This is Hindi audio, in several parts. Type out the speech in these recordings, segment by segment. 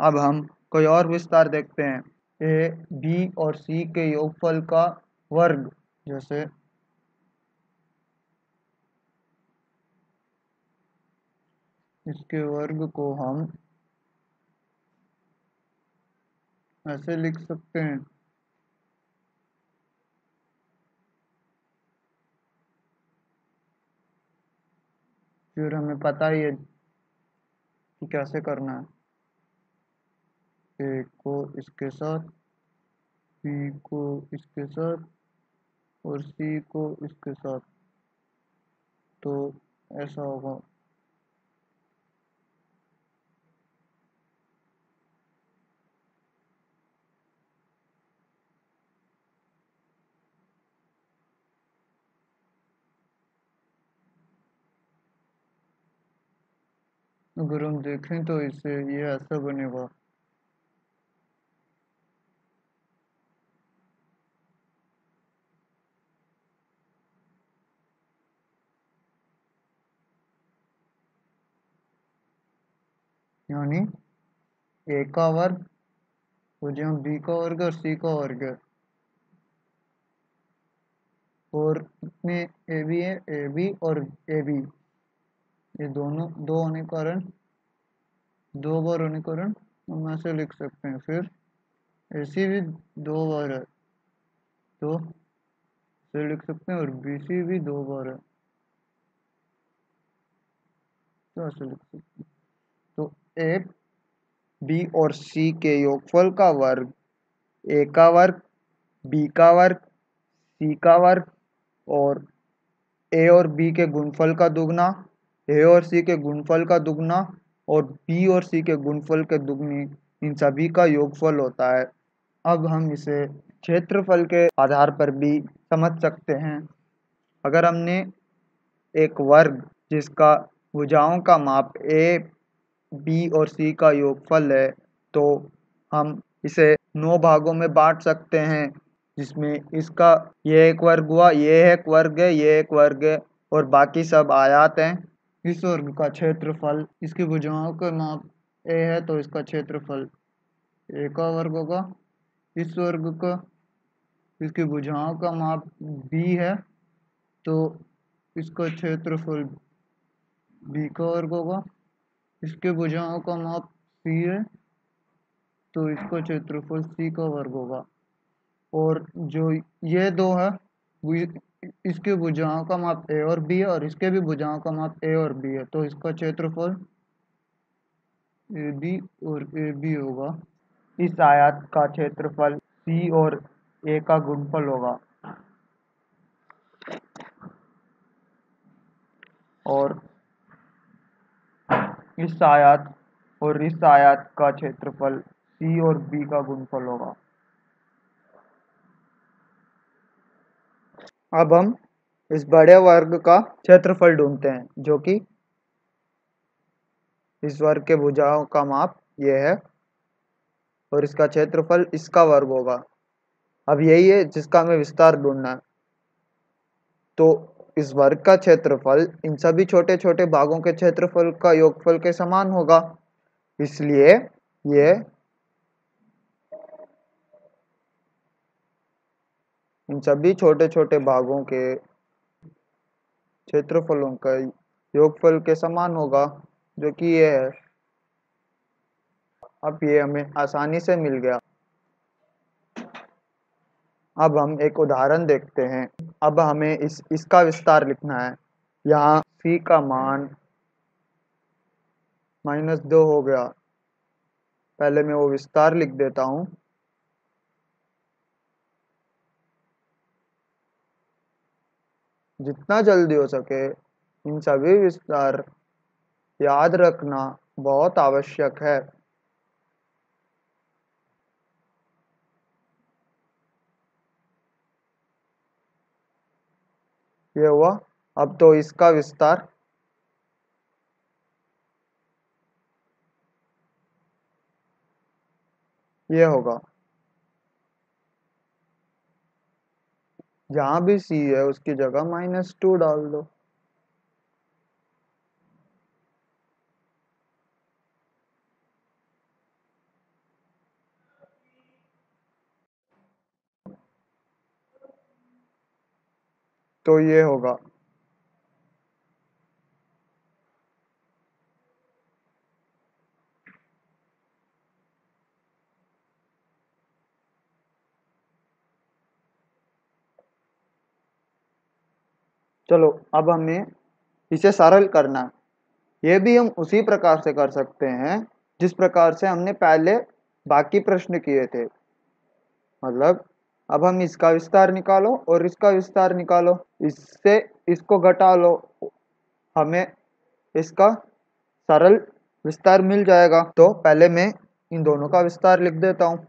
अब हम कोई और विस्तार देखते हैं। ए बी और सी के योगफल का वर्ग, जैसे इसके वर्ग को हम ऐसे लिख सकते हैं। फिर हमें पता ही है कि कैसे करना है। ए को इसके साथ बी को इसके साथ और सी को इसके साथ। तो ऐसा होगा। अगर हम देखें तो इसे ये ऐसा बनेगा। यानी ए का वर्ग जो बी का वर्ग और सी का वर्ग। और इसमें ए बी है, ए बी और ए बी। ये दोनों, दो होने कारण, दो बार होने कारण हम ऐसे लिख सकते हैं। फिर एसी भी दो बार है तो इसे लिख सकते हैं और बी सी भी दो बार है तो ऐसे लिख सकते हैं। ए बी और सी के योगफल का वर्ग, ए का वर्ग, बी का वर्ग, सी का वर्ग और ए और बी के गुणफल का दुगना, ए और सी के गुणफल का दुगना और बी और सी के गुणफल के दुगनी, इन सभी का योगफल होता है। अब हम इसे क्षेत्रफल के आधार पर भी समझ सकते हैं। अगर हमने एक वर्ग जिसका भुजाओं का माप ए बी और सी का योगफल है तो हम इसे नौ भागों में बांट सकते हैं, जिसमें इसका ये एक वर्ग हुआ, ये एक वर्ग है, ये एक वर्ग है, और बाकी सब आयात हैं। इस वर्ग का क्षेत्रफल, इसकी भुजाओं का माप ए है तो इसका क्षेत्रफल ए का वर्ग होगा। इस वर्ग का, इसकी भुजाओं का माप बी है तो इसका क्षेत्रफल बी का वर्ग होगा। इसके भुजाओं का माप सी है तो इसका क्षेत्रफल सी का वर्ग होगा। और जो ये दो है इसके भुजाओं का माप ए और बी है और इसके भी भुजाओं का माप ए और बी है। तो इसका क्षेत्रफल ए बी और ए बी होगा। इस आयत का क्षेत्रफल सी और ए का गुणफल होगा। और इस आयत और इस आयत का क्षेत्रफल सी और बी का गुणफल होगा। अब हम इस बड़े वर्ग का क्षेत्रफल ढूंढते हैं, जो कि इस वर्ग के भुजाओं का माप ये है और इसका क्षेत्रफल इसका वर्ग होगा। अब यही है जिसका हमें विस्तार ढूंढना है। तो इस वर्ग का क्षेत्रफल इन सभी छोटे छोटे भागों के क्षेत्रफल का योगफल के समान होगा। इसलिए ये इन सभी छोटे छोटे भागों के क्षेत्रफलों का योगफल के समान होगा, जो कि ये है। अब ये हमें आसानी से मिल गया। अब हम एक उदाहरण देखते हैं। अब हमें इस, इसका विस्तार लिखना है। यहाँ सी का मान माइनस दो हो गया। पहले मैं वो विस्तार लिख देता हूँ। जितना जल्दी हो सके इन सभी विस्तार याद रखना बहुत आवश्यक है। ये हुआ। अब तो इसका विस्तार। ये होगा। जहाँ भी सी है, उसकी जगह माइनस टू डाल दो। तो ये होगा। चलो, अब हमें इसे सरल करना है। ये भी हम उसी प्रकार से कर सकते हैं, जिस प्रकार से हमने पहले बाकी प्रश्न किए थे। मतलब अब हम इसका विस्तार निकालो और इसका विस्तार निकालो। इससे इसको घटा लो। हमें इसका सरल विस्तार मिल जाएगा। तो पहले मैं इन दोनों का विस्तार लिख देता हूँ।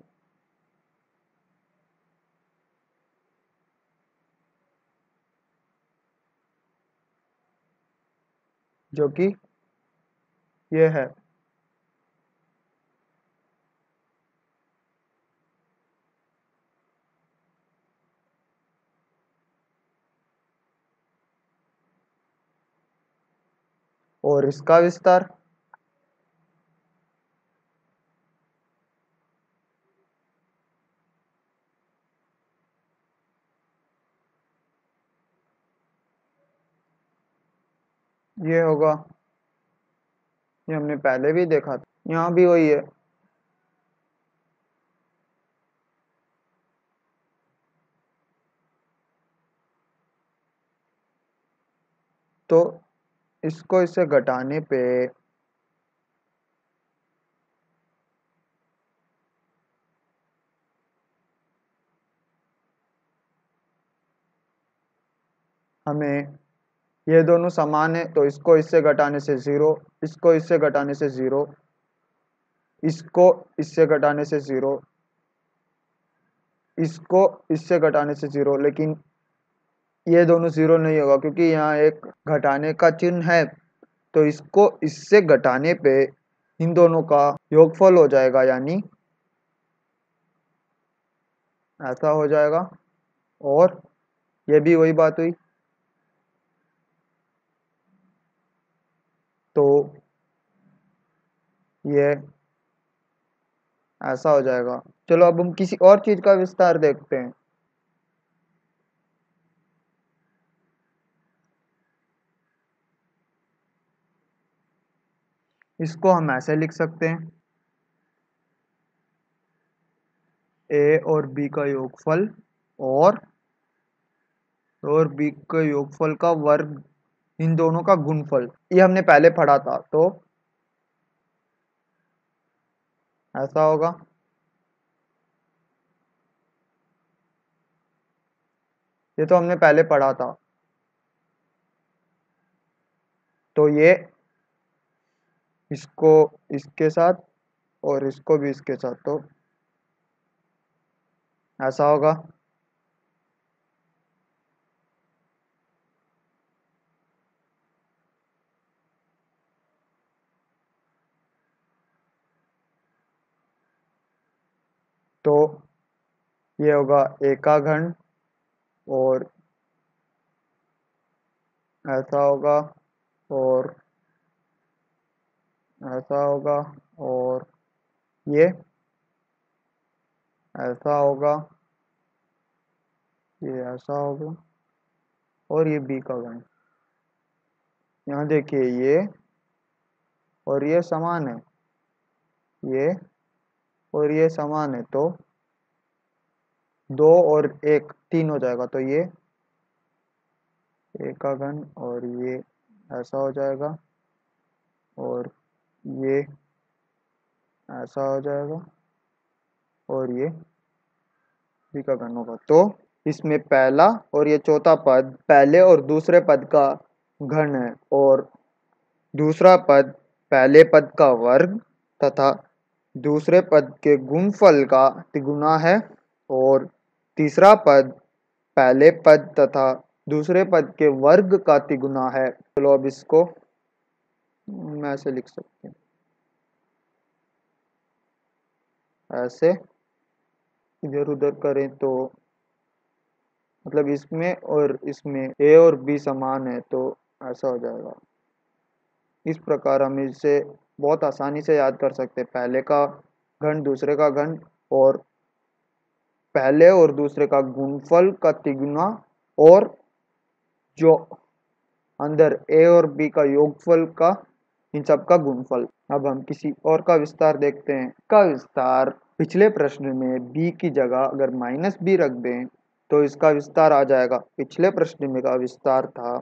जो कि ये है। और इसका विस्तार ये होगा ये हमने पहले भी देखा था। यहाँ भी वही है। तो इसको इससे घटाने पे हमें ये दोनों समान है तो इसको इससे घटाने से ज़ीरो, इसको इससे घटाने से ज़ीरो, इसको इससे घटाने से ज़ीरो, इसको इससे घटाने से ज़ीरो, लेकिन ये दोनों ज़ीरो नहीं होगा, क्योंकि यहाँ एक घटाने का चिन्ह है। तो इसको, इससे घटाने पे इन दोनों का योगफल हो जाएगा, यानी ऐसा हो जाएगा, और ये भी वही बात हुई। तो ये ऐसा हो जाएगा। चलो अब हम किसी और चीज़ का विस्तार देखते हैं। इसको हम ऐसे लिख सकते हैं। ए और बी का योगफल और और बी के योगफल का वर्ग, इन दोनों का गुणफल। ये हमने पहले पढ़ा था तो ऐसा होगा। ये तो हमने पहले पढ़ा था। तो ये इसको इसके साथ और इसको भी इसके साथ। तो ऐसा होगा। तो ये होगा ए का घन और ऐसा होगा और ऐसा होगा और ये ऐसा होगा, ये ऐसा होगा और ये बी का घन यहाँ देखिए ये और ये समान है, ये और ये समान है तो दो और एक तीन हो जाएगा तो ये एक का घन और ये ऐसा हो जाएगा और ये ऐसा हो जाएगा। और ये घन होगा तो इसमें पहला और ये चौथा पद पहले और दूसरे पद का घन है और दूसरा पद पहले पद का वर्ग तथा दूसरे पद के गुणफल का तिगुना है और तीसरा पद पहले पद तथा दूसरे पद के वर्ग का तिगुना है। चलो अब इसको ऐसे लिख सकते हैं। ऐसे इधर उधर करें तो मतलब इसमें और इसमें ए और बी समान है तो ऐसा हो जाएगा। इस प्रकार हम इसे बहुत आसानी से याद कर सकते हैं। पहले का घन, दूसरे का घन और पहले और दूसरे का गुणफल का तिगुना और जो अंदर ए और बी का योगफल का इन सब का गुणफल। अब हम किसी और का विस्तार देखते हैं। का विस्तार? पिछले प्रश्न में बी की जगह अगर माइनस बी रख दें तो इसका विस्तार आ जाएगा। पिछले प्रश्न में का विस्तार था।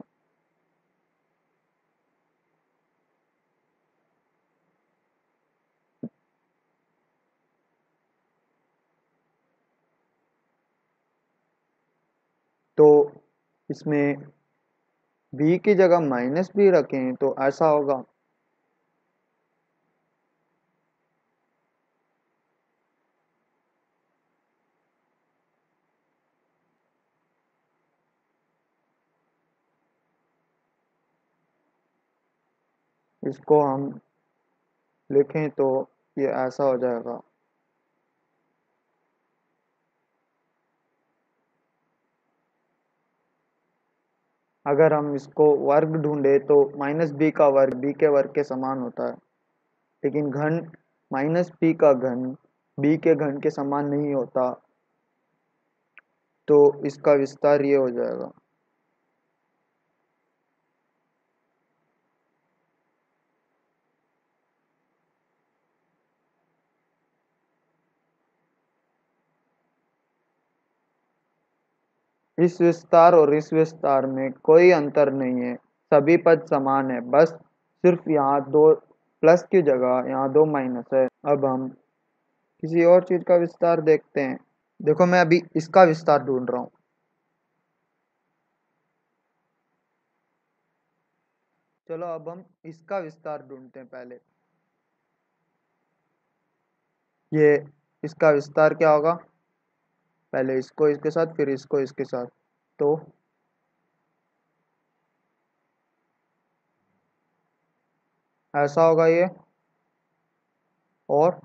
तो इसमें बी की जगह माइनस बी रखें तो ऐसा होगा। इसको हम लिखें तो ये ऐसा हो जाएगा। अगर हम इसको वर्ग ढूंढे तो माइनस बी का वर्ग बी के वर्ग के समान होता है। लेकिन घन, माइनस बी का घन बी के घन के समान नहीं होता तो इसका विस्तार ये हो जाएगा। इस विस्तार और इस विस्तार में कोई अंतर नहीं है। सभी पद समान है। बस सिर्फ़ यहाँ दो प्लस की जगह, यहाँ दो माइनस है। अब हम किसी और चीज़ का विस्तार देखते हैं। देखो, मैं अभी इसका विस्तार ढूंढ रहा हूँ। चलो, अब हम इसका विस्तार ढूंढते हैं पहले। ये इसका विस्तार क्या होगा? पहले इसको इसके साथ, फिर इसको इसके साथ। तो ऐसा होगा ये, और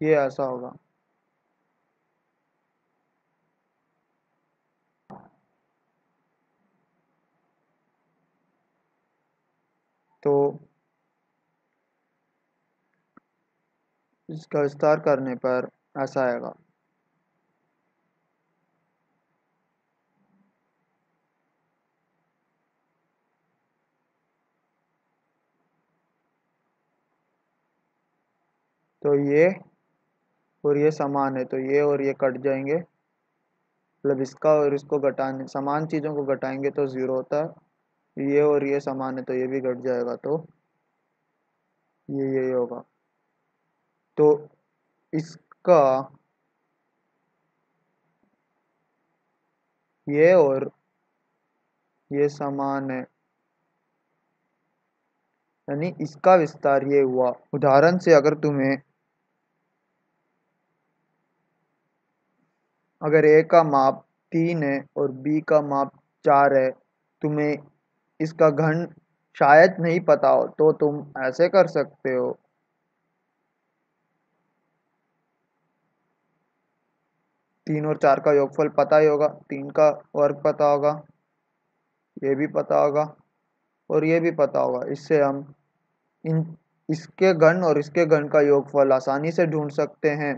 ये ऐसा होगा। तो इसका विस्तार करने पर ऐसा आएगा। तो ये और ये समान है तो ये और ये कट जाएँगे। मतलब इसका और इसको घटाने, समान चीज़ों को घटाएँगे तो ज़ीरो होता है। ये और ये समान है तो ये भी घट जाएगा तो ये ये होगा। तो इसका ये और ये समान है। यानी इसका विस्तार ये हुआ। उदाहरण से अगर तुम्हें अगर ए का माप तीन है और बी का माप चार है, तुम्हें इसका घन शायद नहीं पता हो तो तुम ऐसे कर सकते हो। तीन और चार का योगफल पता ही होगा, तीन का वर्ग पता होगा, ये भी पता होगा और ये भी पता होगा। इससे हम इन, इसके घन और इसके घन का योगफल आसानी से ढूंढ सकते हैं।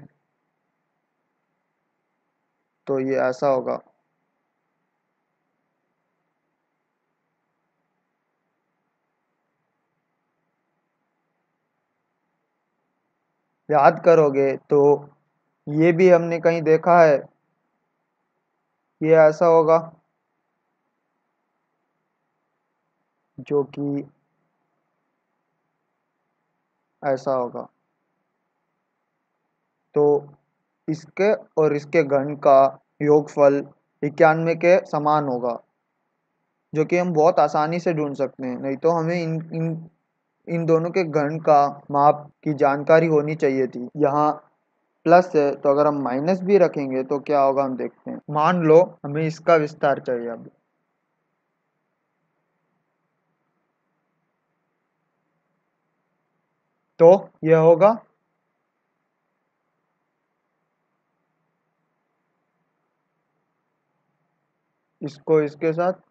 तो ये ऐसा होगा। याद करोगे तो ये भी हमने कहीं देखा है। ये ऐसा होगा। जो कि ऐसा होगा। तो इसके और इसके घन का योगफल इक्यानवे के समान होगा, जो कि हम बहुत आसानी से ढूंढ सकते हैं। नहीं तो हमें इन इन इन दोनों के घन का माप की जानकारी होनी चाहिए थी। यहाँ प्लस है तो अगर हम माइनस भी रखेंगे तो क्या होगा हम देखते हैं। मान लो हमें इसका विस्तार चाहिए अभी तो यह होगा इसको इसके साथ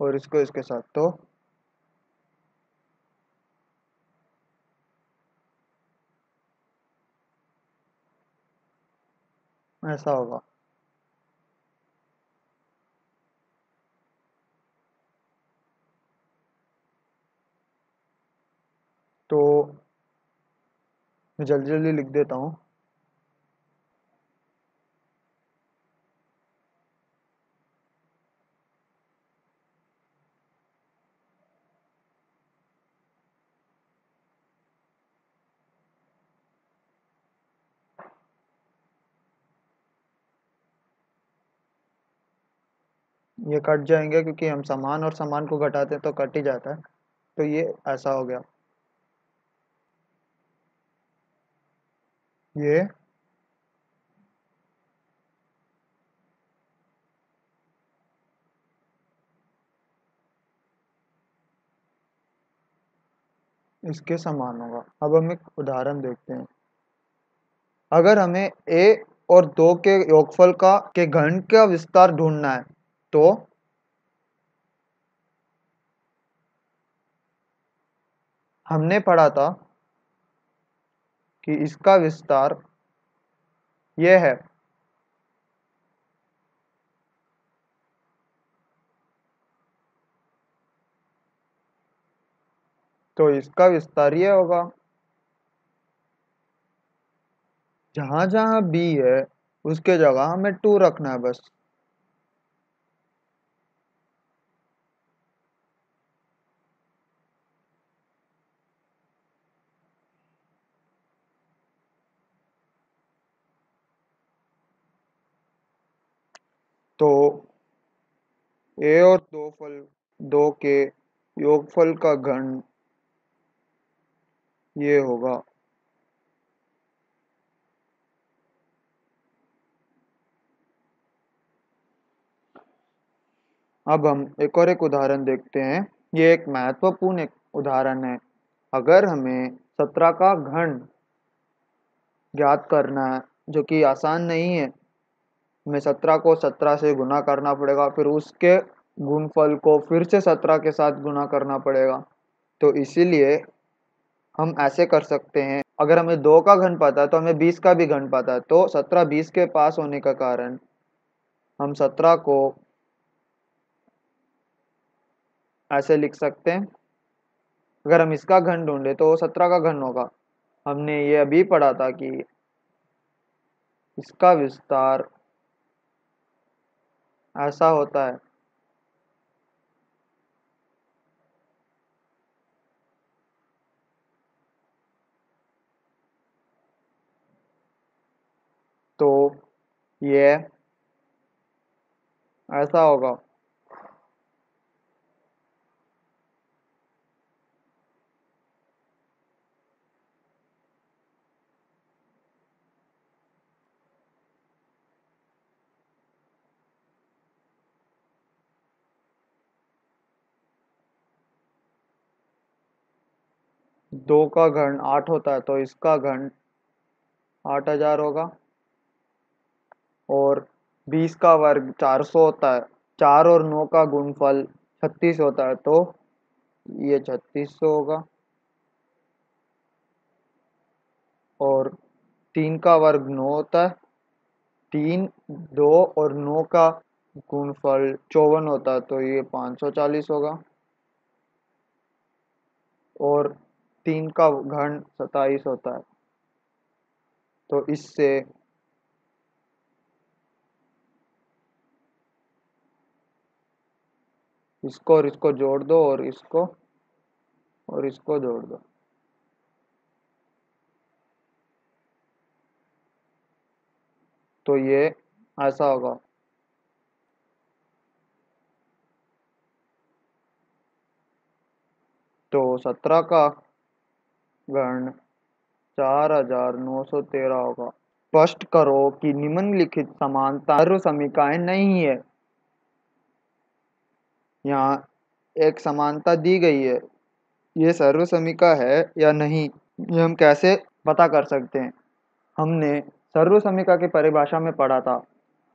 और इसको इसके साथ तो ऐसा होगा। तो मैं जल्दी जल्दी लिख देता हूँ। ये कट जाएँगे क्योंकि हम सामान और सामान को घटाते हैं तो कट ही जाता है। तो ये ऐसा हो गया। ये इसके समान होगा। अब हम एक उदाहरण देखते हैं। अगर हमें ए और दो के योगफल का, के घन का विस्तार ढूंढना है तो? हमने पढ़ा था कि इसका विस्तार यह है। तो इसका विस्तार यह होगा। जहाँ जहाँ b है, उसके जगह हमें टू रखना है बस। तो a और दो फल, दो के योगफल का घन ये होगा। अब हम एक और एक उदाहरण देखते हैं। ये एक महत्वपूर्ण एक उदाहरण है। अगर हमें सत्रह का घन ज्ञात करना है, जो कि आसान नहीं है हमें सत्रह को सत्रह से गुना करना पड़ेगा, फिर उसके गुणफल को फिर से सत्रह के साथ गुना करना पड़ेगा। तो इसीलिए हम ऐसे कर सकते हैं। अगर हमें दो का घन पता है तो हमें बीस का भी घन पता है। तो सत्रह बीस के पास होने का कारण हम सत्रह को ऐसे लिख सकते हैं। अगर हम इसका घन ढूंढे तो सत्रह का घन होगा। हमने ये अभी पढ़ा था कि इसका विस्तार ऐसा होता है। तो ये ऐसा होगा। दो का घन आठ होता है तो इसका घन आठ हज़ार होगा। और बीस का वर्ग चार सौ होता है, चार और नौ का गुणफल छत्तीस होता है तो ये छत्तीस सौ होगा। और तीन का वर्ग नौ होता है, तीन, दो और नौ का गुणफल चौवन होता है तो ये पाँच सौ चालीस होगा। और तीन का घन सताइस होता है। तो इससे इसको और इसको जोड़ दो और इसको और इसको जोड़ दो। तो ये ऐसा होगा। तो सत्रह का गण चार हज़ार नौ सौ तेरह होगा। स्पष्ट करो कि निम्नलिखित समानता समीकाएँ नहीं है। यहाँ एक समानता दी गई है। ये सर्व समीका है या नहीं, ये हम कैसे पता कर सकते हैं? हमने सर्व समीका की परिभाषा में पढ़ा था।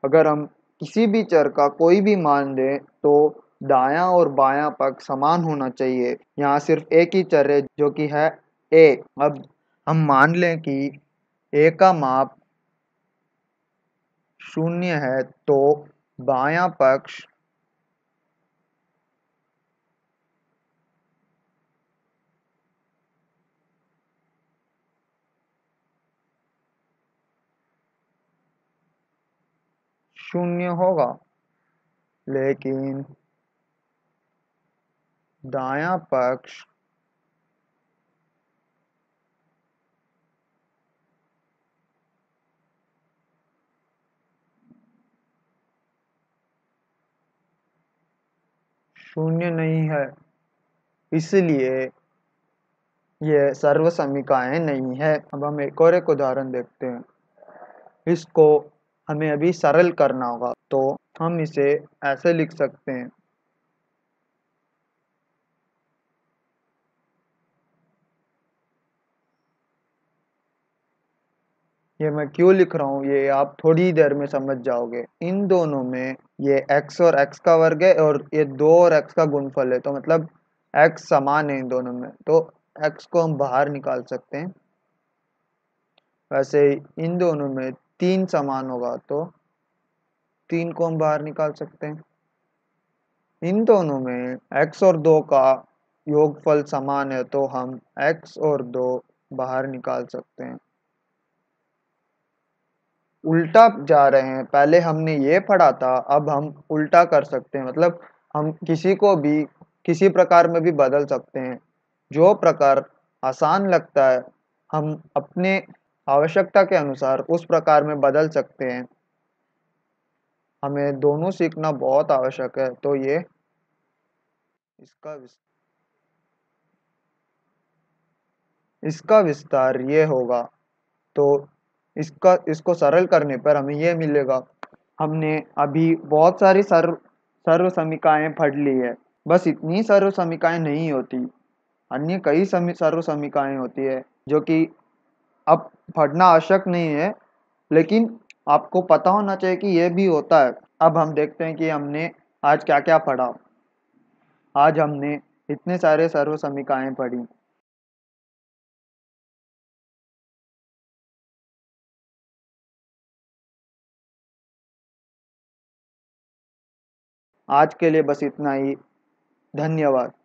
अगर हम किसी भी चर का कोई भी मान दें तो दायां और बायां पक्ष समान होना चाहिए। यहाँ सिर्फ़ एक ही चर है जो कि है ए अब हम मान लें कि ए का माप शून्य है तो बाया पक्ष शून्य होगा। लेकिन दाया पक्ष शून्य नहीं है। इसलिए यह सर्व समीकाएँ नहीं है। अब हम एक और एक उदाहरण देखते हैं। इसको हमें अभी सरल करना होगा तो हम इसे ऐसे लिख सकते हैं। ये मैं क्यों लिख रहा हूँ? ये आप थोड़ी देर में समझ जाओगे। इन दोनों में ये x और x का वर्ग है और ये दो और x का गुणफल है तो मतलब x समान है इन दोनों में। तो x को हम बाहर निकाल सकते हैं। वैसे इन दोनों में तीन समान होगा तो तीन को हम बाहर निकाल सकते हैं। इन दोनों में x और दो का योगफल समान है तो हम x और दो बाहर निकाल सकते हैं। उल्टा जा रहे हैं। पहले हमने ये पढ़ा था, अब हम उल्टा कर सकते हैं। मतलब हम किसी को भी, किसी प्रकार में भी बदल सकते हैं। जो प्रकार आसान लगता है, हम अपने आवश्यकता के अनुसार उस प्रकार में बदल सकते हैं। हमें दोनों सीखना बहुत आवश्यक है तो ये इसका इसका विस्तार ये होगा। तो इसका, इसको सरल करने पर हमें यह मिलेगा, हमने अभी बहुत सारी सर्व सर्व समीकाएँ पढ़ ली है। बस इतनी सर्व समीकाएँ नहीं होती, अन्य कई समी सर्व समीकाएँ होती है, जो कि अब पढ़ना आवश्यक नहीं है, लेकिन आपको पता होना चाहिए कि यह भी होता है। अब हम देखते हैं कि हमने आज क्या क्या पढ़ा आज हमने इतने सारे सर्व समीकाएँ पढ़ी आज के लिए बस इतना ही। धन्यवाद।